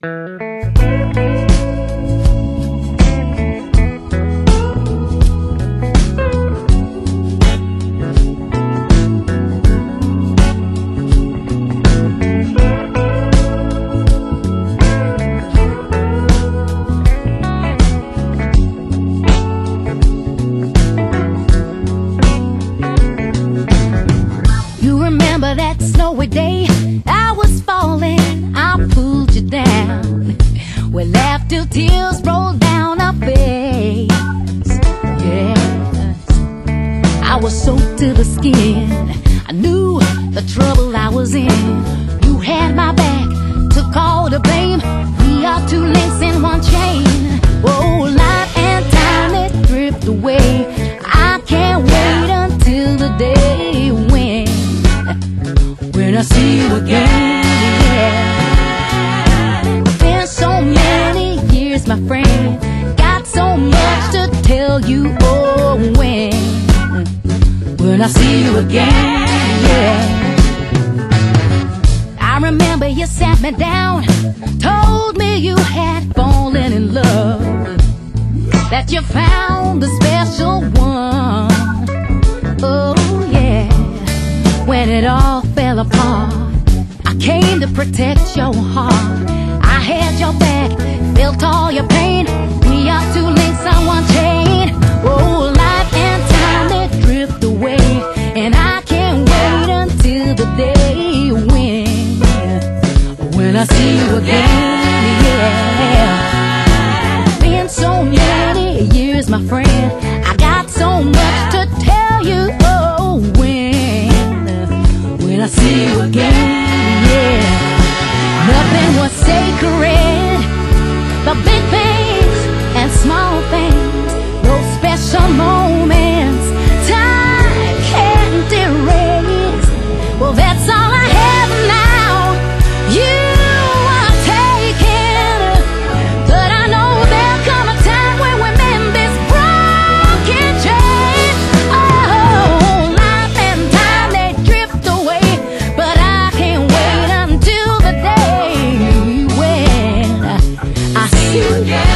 You remember that snowy day down. We laughed till tears rolled down our face. Yes, I was soaked to the skin. I knew the trouble I was in. You had my back, took all the blame. We are two links in one chain. Oh, life and time they drift away. I can't wait until the day when when I see you again. When I see you again. Yeah. I remember you sat me down, told me you had fallen in love, that you found the special one. Oh yeah when it all fell apart. I came to protect your heart. I had your back, and I can't wait until the day when, when I see you again. Yeah. You soon.